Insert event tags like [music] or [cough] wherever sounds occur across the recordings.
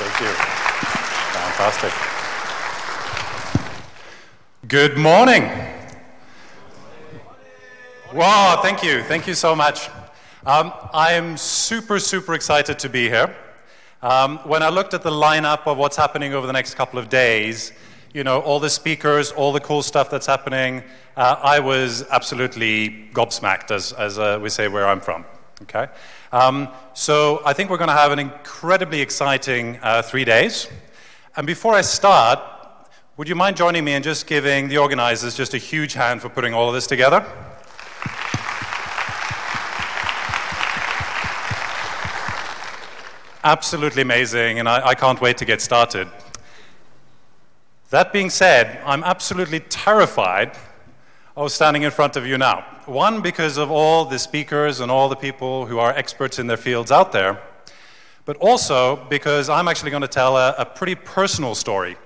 Thank you. Fantastic. Good morning. Wow, thank you. Thank you so much. Um, I am super, super excited to be here. Um, when I looked at the lineup of what's happening over the next couple of days, you know, all the speakers, all the cool stuff that's happening, uh, I was absolutely gobsmacked, as, as uh, we say where I'm from. Okay? Um, so I think we're going to have an incredibly exciting uh, three days. And before I start, would you mind joining me in just giving the organizers just a huge hand for putting all of this together? Absolutely amazing, and I, I can't wait to get started. That being said, I'm absolutely terrified of standing in front of you now. One, because of all the speakers and all the people who are experts in their fields out there, but also because I'm actually going to tell a, a pretty personal story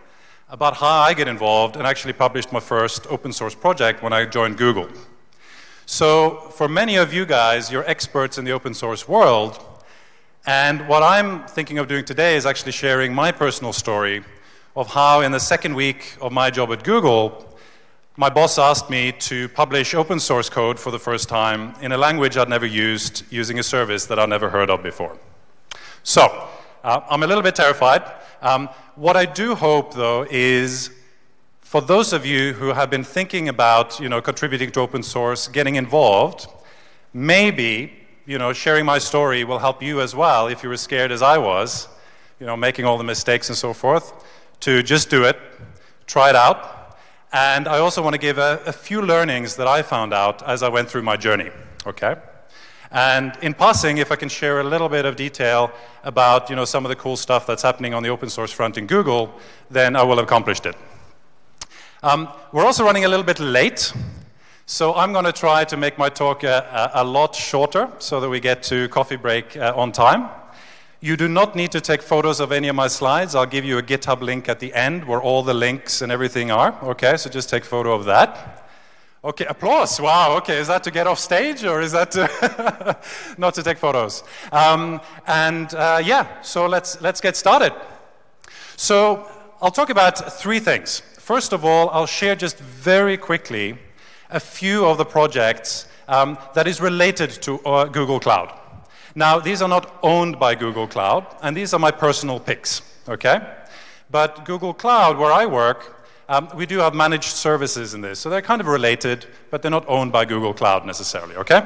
about how I get involved and actually published my first open source project when I joined Google. So, for many of you guys, you're experts in the open source world, and what I'm thinking of doing today is actually sharing my personal story of how, in the second week of my job at Google, my boss asked me to publish open source code for the first time in a language I'd never used, using a service that I'd never heard of before. So, uh, I'm a little bit terrified. Um, what I do hope, though, is for those of you who have been thinking about you know, contributing to open source, getting involved, maybe you know, sharing my story will help you as well if you were scared as I was, you know, making all the mistakes and so forth to just do it, try it out. And I also want to give a, a few learnings that I found out as I went through my journey, okay? And in passing, if I can share a little bit of detail about you know, some of the cool stuff that's happening on the open source front in Google, then I will have accomplished it. Um, we're also running a little bit late, so I'm going to try to make my talk a, a, a, lot shorter so that we get to coffee break uh, on time. You do not need to take photos of any of my slides. I'll give you a GitHub link at the end where all the links and everything are. Okay, so just take photo of that. Okay, applause. Wow, okay, is that to get off stage or is that to [laughs] not to take photos? Um, and uh, yeah, so let's, let's get started. So I'll talk about three things. First of all, I'll share just very quickly a few of the projects um, that is related to uh, Google Cloud. Now, these are not owned by Google Cloud, and these are my personal picks, okay? But Google Cloud, where I work, um, we do have managed services in this, so they're kind of related, but they're not owned by Google Cloud necessarily, okay?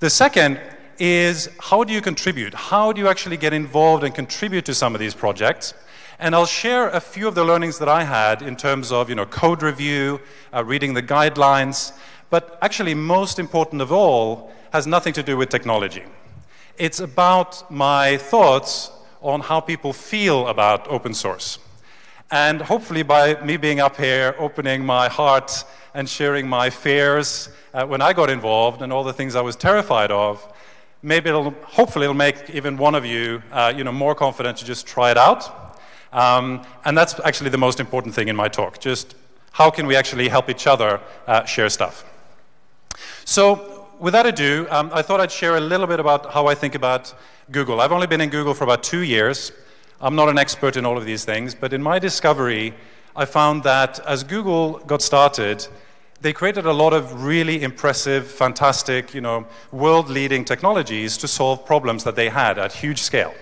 The second is how do you contribute? How do you actually get involved and contribute to some of these projects? And I'll share a few of the learnings that I had in terms of you know, code review, uh, reading the guidelines, but actually, most important of all, has nothing to do with technology. It's about my thoughts on how people feel about open source. And hopefully, by me being up here, opening my heart and sharing my fears uh, when I got involved and all the things I was terrified of, maybe it'll, hopefully, it'll make even one of you, uh, you know, more confident to just try it out. Um, and that's actually the most important thing in my talk. Just how can we actually help each other uh, share stuff? So, without ado, um, I thought I'd share a little bit about how I think about Google. I've only been in Google for about two years. I'm not an expert in all of these things, but in my discovery, I found that as Google got started, they created a lot of really impressive, fantastic, you know, world-leading technologies to solve problems that they had at huge scale.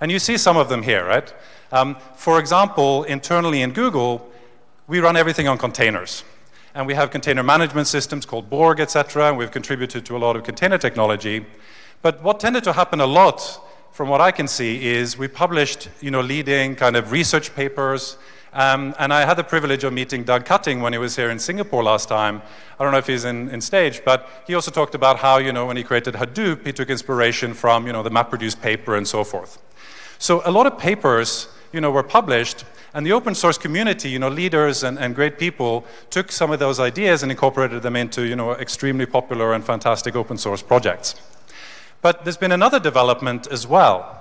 And you see some of them here, right? Um, for example, internally in Google, we run everything on containers and we have container management systems called Borg, etc., and we've contributed to a lot of container technology. But what tended to happen a lot, from what I can see, is we published you know, leading kind of research papers. Um, and I had the privilege of meeting Doug Cutting when he was here in Singapore last time. I don't know if he's in, in stage, but he also talked about how, you know, when he created Hadoop, he took inspiration from, you know, the MapReduce paper and so forth. So a lot of papers, you know, were published, and the open source community, you know, leaders and, and great people took some of those ideas and incorporated them into, you know, extremely popular and fantastic open source projects. But there's been another development as well.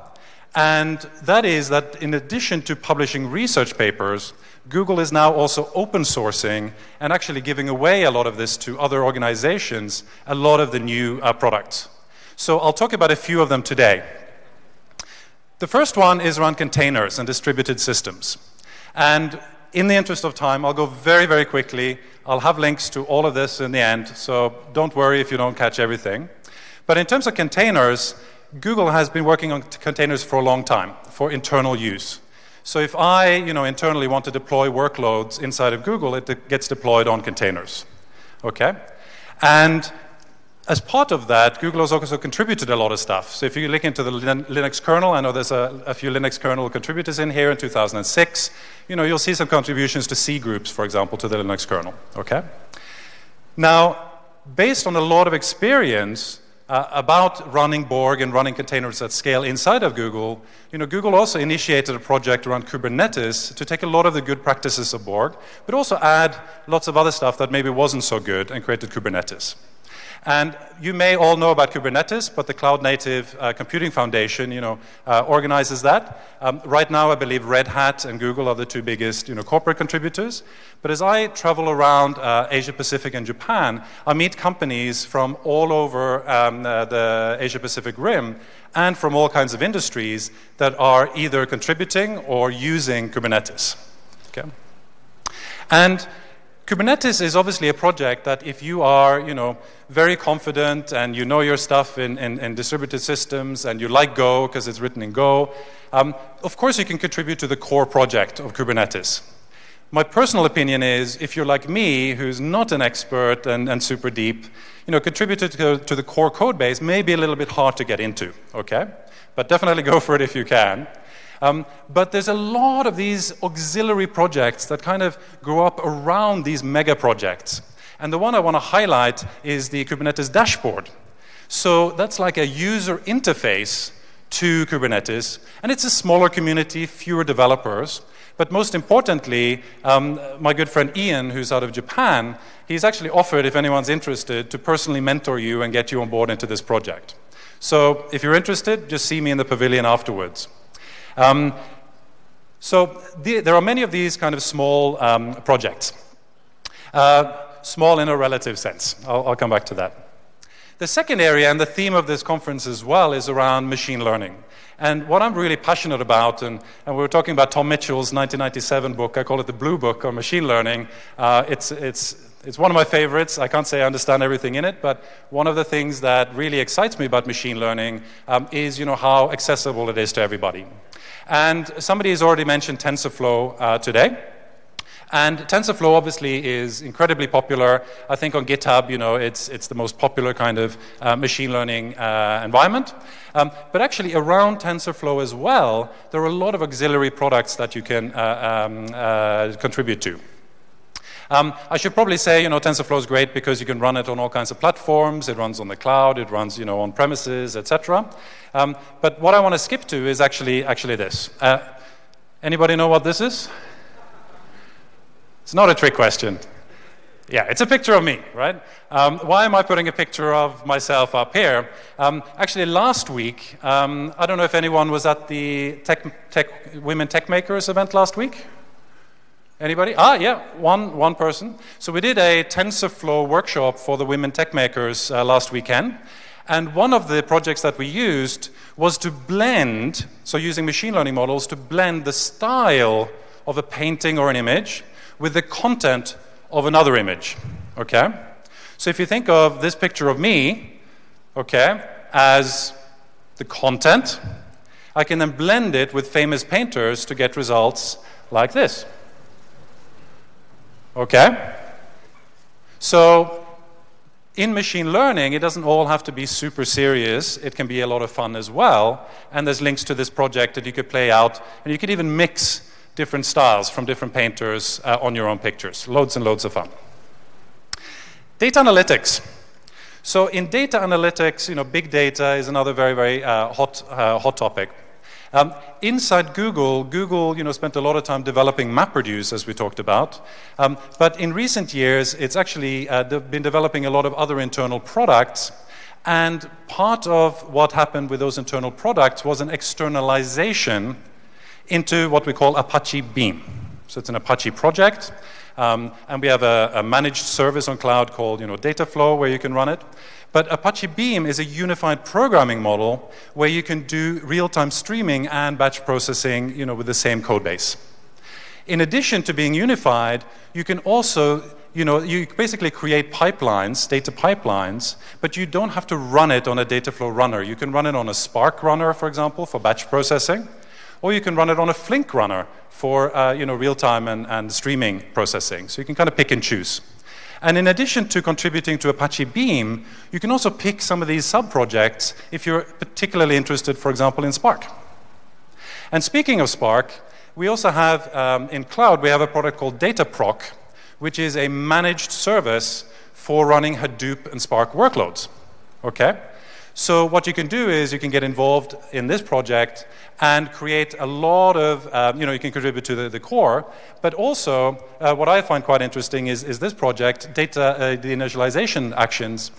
And that is that in addition to publishing research papers, Google is now also open sourcing and actually giving away a lot of this to other organizations, a lot of the new uh, products. So I'll talk about a few of them today. The first one is around containers and distributed systems. And in the interest of time, I'll go very, very quickly. I'll have links to all of this in the end, so don't worry if you don't catch everything. But in terms of containers, Google has been working on containers for a long time for internal use. So if I, you know, internally want to deploy workloads inside of Google, it gets deployed on containers. Okay? And as part of that, Google has also contributed a lot of stuff. So if you look into the Linux kernel, I know there's a, a, few Linux kernel contributors in here in 2006. You know, you'll see some contributions to C groups, for example, to the Linux kernel. Okay? Now, based on a lot of experience, uh, about running Borg and running containers at scale inside of Google, you know, Google also initiated a project around Kubernetes to take a lot of the good practices of Borg, but also add lots of other stuff that maybe wasn't so good and created Kubernetes. And you may all know about Kubernetes, but the Cloud Native uh, Computing Foundation, you know, uh, organizes that. Um, right now, I believe Red Hat and Google are the two biggest, you know, corporate contributors. But as I travel around uh, Asia Pacific and Japan, I meet companies from all over um, uh, the Asia Pacific rim and from all kinds of industries that are either contributing or using Kubernetes. Okay? And Kubernetes is obviously a project that if you are, you know, very confident and you know your stuff in, in, in distributed systems and you like Go because it's written in Go, um, of course you can contribute to the core project of Kubernetes. My personal opinion is if you're like me, who's not an expert and, and super deep, you know, contributing to, to the core code base may be a little bit hard to get into, okay? But definitely go for it if you can. Um, but there's a lot of these auxiliary projects that kind of grow up around these mega projects. And the one I want to highlight is the Kubernetes dashboard. So that's like a user interface to Kubernetes, and it's a smaller community, fewer developers. But most importantly, um, my good friend Ian, who's out of Japan, he's actually offered, if anyone's interested, to personally mentor you and get you on board into this project. So if you're interested, just see me in the pavilion afterwards. Um, so the, there are many of these kind of small um, projects. Uh, small in a relative sense. I'll, I'll come back to that. The second area, and the theme of this conference as well, is around machine learning. And what I'm really passionate about, and, and, we were talking about Tom Mitchell's 1997 book, I call it the Blue Book on machine learning. Uh, it's, it's, it's one of my favorites. I can't say I understand everything in it, but one of the things that really excites me about machine learning um, is you know, how accessible it is to everybody. And somebody has already mentioned TensorFlow uh, today. And TensorFlow obviously is incredibly popular. I think on GitHub, you know, it's, it's the most popular kind of uh, machine learning uh, environment. Um, but actually, around TensorFlow as well, there are a lot of auxiliary products that you can uh, um, uh, contribute to. Um, I should probably say, you know, TensorFlow is great because you can run it on all kinds of platforms. It runs on the cloud. It runs, you know, on premises, etc. Um, but what I want to skip to is actually actually this. Uh, anybody know what this is? It's not a trick question. Yeah, it's a picture of me, right? Um, why am I putting a picture of myself up here? Um, actually, last week, um, I don't know if anyone was at the tech, tech, Women Techmakers event last week. Anybody? Ah, yeah, one, one person. So we did a TensorFlow workshop for the women tech makers uh, last weekend. And one of the projects that we used was to blend, so using machine learning models, to blend the style of a painting or an image with the content of another image. Okay? So if you think of this picture of me, okay, as the content, I can then blend it with famous painters to get results like this. Okay? So, in machine learning, it doesn't all have to be super serious. It can be a lot of fun as well. And there's links to this project that you could play out. And you could even mix different styles from different painters uh, on your own pictures. Loads and loads of fun. Data analytics. So in data analytics, you know, big data is another very, very uh, hot, uh, hot topic. Um, inside Google, Google you know, spent a lot of time developing MapReduce, as we talked about. Um, but in recent years, it's actually uh, been developing a lot of other internal products. And part of what happened with those internal products was an externalization into what we call Apache Beam. So it's an Apache project. Um, and we have a, a, managed service on cloud called you know, Dataflow where you can run it. But Apache Beam is a unified programming model where you can do real-time streaming and batch processing you know, with the same code base. In addition to being unified, you can also you know, you basically create pipelines, data pipelines, but you don't have to run it on a Dataflow runner. You can run it on a Spark runner, for example, for batch processing, or you can run it on a Flink runner for uh, you know, real-time and, and streaming processing. So you can kind of pick and choose. And in addition to contributing to Apache Beam, you can also pick some of these sub-projects if you're particularly interested, for example, in Spark. And speaking of Spark, we also have, um, in cloud, we have a product called Dataproc, which is a managed service for running Hadoop and Spark workloads. Okay? So what you can do is you can get involved in this project and create a lot of, uh, you know, you can contribute to the, the core, but also uh, what I find quite interesting is, is this project, data, uh, the initialization actions,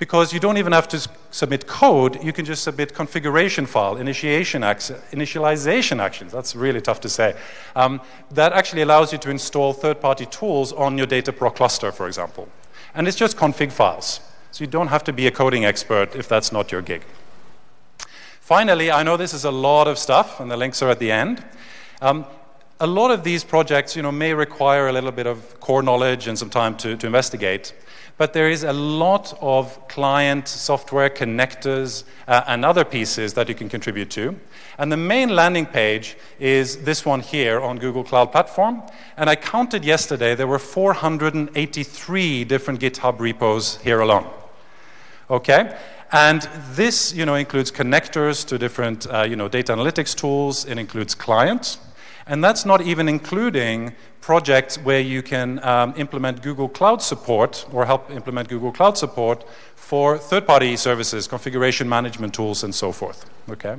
because you don't even have to submit code, you can just submit configuration file, initiation initialization actions, that's really tough to say. Um, that actually allows you to install third-party tools on your Dataproc cluster, for example. And it's just config files. So you don't have to be a coding expert if that's not your gig. Finally, I know this is a lot of stuff, and the links are at the end. Um, a lot of these projects you know, may require a little bit of core knowledge and some time to, to investigate. But there is a lot of client software connectors uh, and other pieces that you can contribute to. And the main landing page is this one here on Google Cloud Platform. And I counted yesterday, there were 483 different GitHub repos here alone. Okay? And this you know, includes connectors to different uh, you know, data analytics tools, it includes clients. And that's not even including projects where you can um, implement Google Cloud support or help implement Google Cloud support for third-party services, configuration management tools, and so forth. Okay?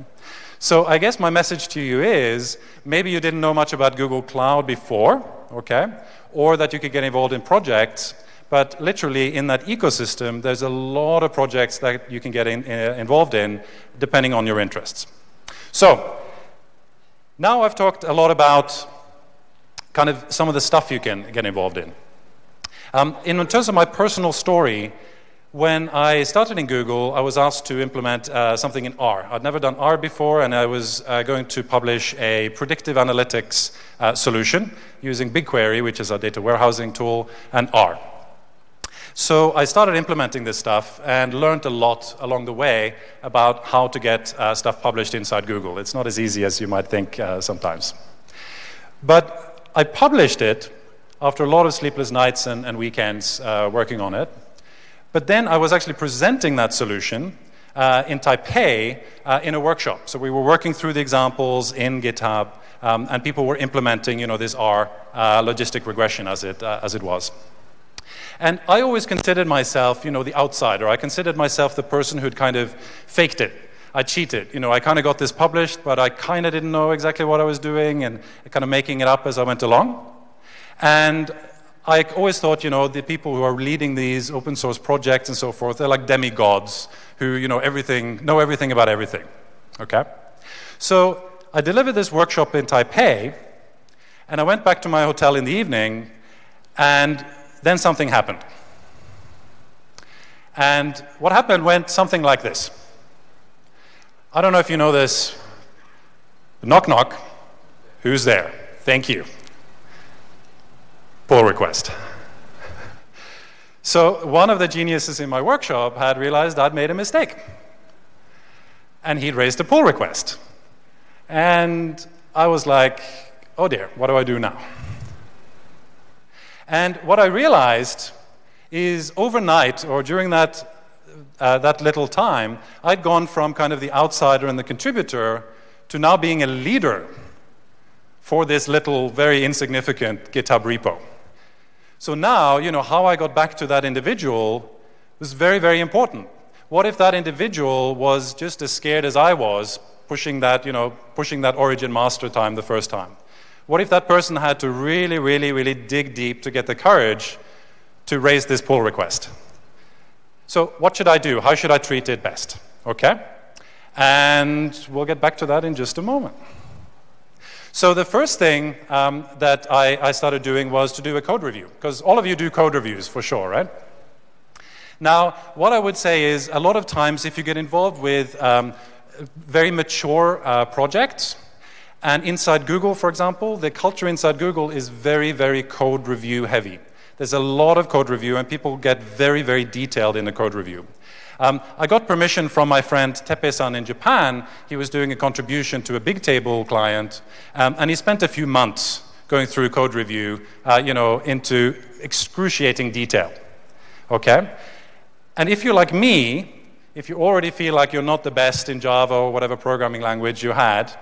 So I guess my message to you is maybe you didn't know much about Google Cloud before, okay? Or that you could get involved in projects, but literally in that ecosystem, there's a lot of projects that you can get in, uh, involved in depending on your interests. So now I've talked a lot about kind of some of the stuff you can get involved in. Um, in terms of my personal story, when I started in Google, I was asked to implement uh, something in R. I'd never done R before, and I was uh, going to publish a predictive analytics uh, solution using BigQuery, which is a data warehousing tool, and R. So I started implementing this stuff and learned a lot along the way about how to get uh, stuff published inside Google. It's not as easy as you might think uh, sometimes. But I published it after a lot of sleepless nights and, and weekends uh, working on it. But then I was actually presenting that solution uh, in Taipei uh, in a workshop. So we were working through the examples in GitHub, um, and people were implementing, you know, this R uh, logistic regression as it, uh, as it was. And I always considered myself, you know, the outsider. I considered myself the person who'd kind of faked it. I cheated. You know, I kind of got this published, but I kind of didn't know exactly what I was doing and kind of making it up as I went along. And I always thought, you know, the people who are leading these open source projects and so forth, they're like demigods who, you know, everything, know everything about everything. Okay? So I delivered this workshop in Taipei, and I went back to my hotel in the evening, and then something happened. And what happened went something like this. I don't know if you know this. Knock, knock. Who's there? Thank you. Pull request. So, one of the geniuses in my workshop had realized I'd made a mistake. And he'd raised a pull request. And I was like, oh dear, what do I do now? And what I realized is overnight, or during that, uh, that little time, I'd gone from kind of the outsider and the contributor to now being a leader for this little, very insignificant GitHub repo. So now, you know, how I got back to that individual was very, very important. What if that individual was just as scared as I was pushing that, you know, pushing that origin master time the first time? What if that person had to really, really, really dig deep to get the courage to raise this pull request? So, what should I do? How should I treat it best? Okay? And we'll get back to that in just a moment. So, the first thing um, that I, I started doing was to do a code review, because all of you do code reviews for sure, right? Now, what I would say is a lot of times if you get involved with um, very mature uh, projects, and inside Google, for example, the culture inside Google is very, very code review heavy. There's a lot of code review, and people get very, very detailed in the code review. Um, I got permission from my friend Tepe-san in Japan. He was doing a contribution to a Bigtable client, um, and he spent a few months going through code review, uh, you know, into excruciating detail. Okay? And if you're like me, if you already feel like you're not the best in Java or whatever programming language you had,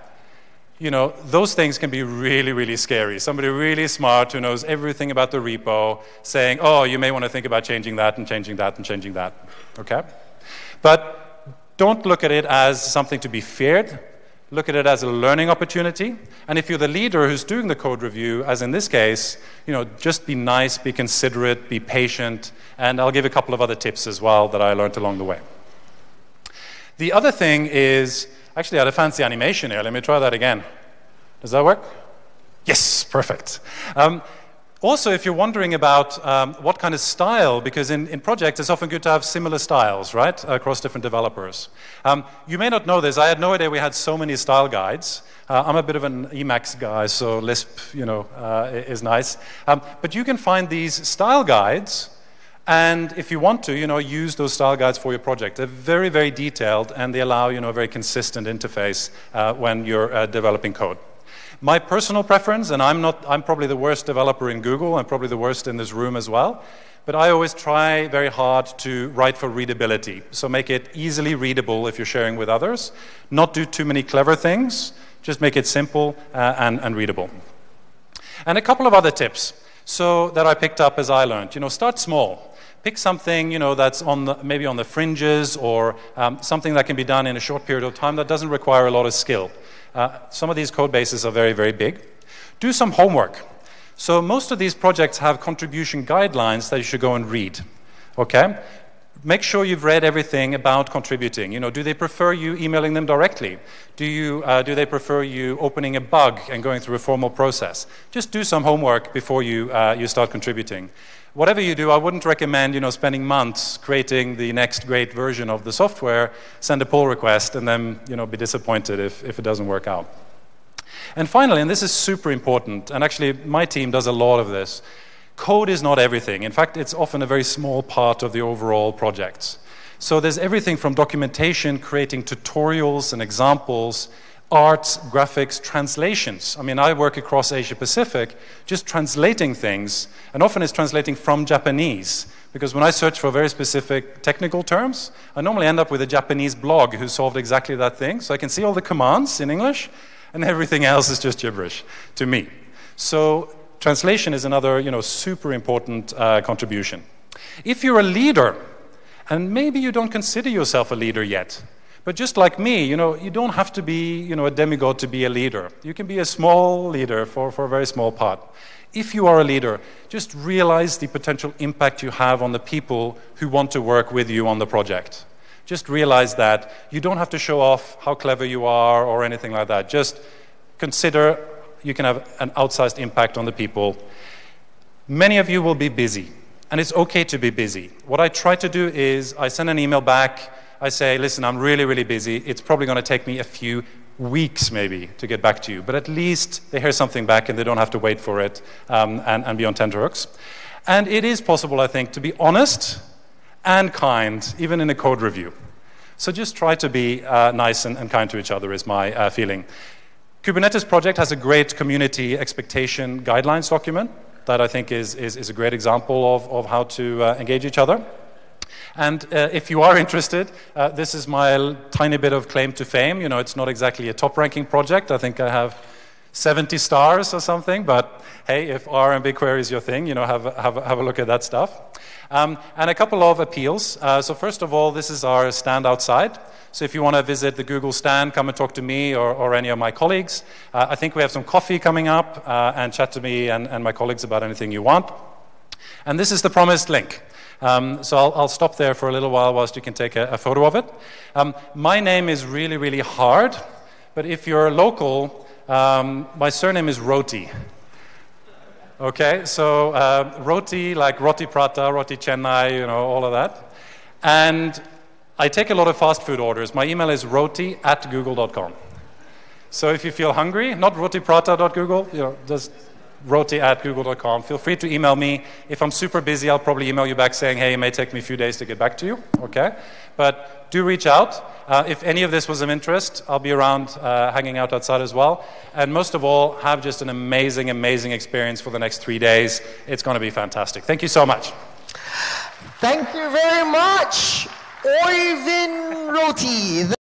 you know, those things can be really, really scary. Somebody really smart who knows everything about the repo saying, oh, you may want to think about changing that and changing that and changing that. Okay? But don't look at it as something to be feared. Look at it as a learning opportunity. And if you're the leader who's doing the code review, as in this case, you know, just be nice, be considerate, be patient. And I'll give a couple of other tips as well that I learned along the way. The other thing is, actually, I had a fancy animation here. Let me try that again. Does that work? Yes, perfect. Um, also, if you're wondering about um, what kind of style, because in, in projects it's often good to have similar styles, right, across different developers. Um, you may not know this. I had no idea we had so many style guides. Uh, I'm a bit of an Emacs guy, so Lisp, you know, uh, is nice. Um, but you can find these style guides, and if you want to, you know, use those style guides for your project. They're very, very detailed, and they allow, you know, a very consistent interface uh, when you're uh, developing code. My personal preference, and I'm, not, I'm probably the worst developer in Google, I'm probably the worst in this room as well, but I always try very hard to write for readability. So make it easily readable if you're sharing with others. Not do too many clever things, just make it simple uh, and, and readable. And a couple of other tips so that I picked up as I learned. You know, start small. Pick something, you know, that's on the, maybe on the fringes or um, something that can be done in a short period of time that doesn't require a lot of skill. Uh, some of these code bases are very, very big. Do some homework. So most of these projects have contribution guidelines that you should go and read. Okay? Make sure you've read everything about contributing. You know, do they prefer you emailing them directly? Do, you, uh, do they prefer you opening a bug and going through a formal process? Just do some homework before you, uh, you start contributing whatever you do, I wouldn't recommend you know, spending months creating the next great version of the software, send a pull request, and then you know, be disappointed if, if it doesn't work out. And finally, and this is super important, and actually my team does a lot of this, code is not everything. In fact, it's often a very small part of the overall projects. So there's everything from documentation, creating tutorials and examples, arts, graphics, translations. I mean, I work across Asia Pacific just translating things, and often it's translating from Japanese. Because when I search for very specific technical terms, I normally end up with a Japanese blog who solved exactly that thing. So I can see all the commands in English, and [laughs] everything else is just gibberish to me. So translation is another you know, super important uh, contribution. If you're a leader, and maybe you don't consider yourself a leader yet, but just like me, you know, you don't have to be, you know, a demigod to be a leader. You can be a small leader for, for a very small part. If you are a leader, just realize the potential impact you have on the people who want to work with you on the project. Just realize that you don't have to show off how clever you are or anything like that. Just consider you can have an outsized impact on the people. Many of you will be busy, and it's okay to be busy. What I try to do is I send an email back I say, listen, I'm really, really busy. It's probably going to take me a few weeks maybe to get back to you. But at least they hear something back and they don't have to wait for it um, and, and be on tenterhooks. And it is possible, I think, to be honest and kind, even in a code review. So just try to be uh, nice and, and, kind to each other, is my uh, feeling. Kubernetes project has a great community expectation guidelines document that I think is, is, is a great example of, of how to uh, engage each other. And uh, if you are interested, uh, this is my tiny bit of claim to fame. You know, it's not exactly a top ranking project. I think I have 70 stars or something, but hey, if R and BigQuery is your thing, you know, have, have, have a look at that stuff. Um, and a couple of appeals. Uh, so first of all, this is our stand outside. So if you want to visit the Google stand, come and talk to me or, or any of my colleagues. Uh, I think we have some coffee coming up uh, and chat to me and, and my colleagues about anything you want. And this is the promised link. Um, so I'll, I'll, stop there for a little while whilst you can take a, a photo of it. Um, my name is really, really hard, but if you're local, um, my surname is Roti. Okay, so uh, roti like roti prata, roti canai, you know, all of that. And I take a lot of fast food orders. My email is roti at google.com. So if you feel hungry, not rotiprata.google, you know, just roti at google.com. Feel free to email me. If I'm super busy, I'll probably email you back saying, hey, it may take me a few days to get back to you, okay? But do reach out. Uh, if any of this was of interest, I'll be around uh, hanging out outside as well. And most of all, have just an amazing, amazing experience for the next three days. It's going to be fantastic. Thank you so much. Thank you very much, Øyvind Roti.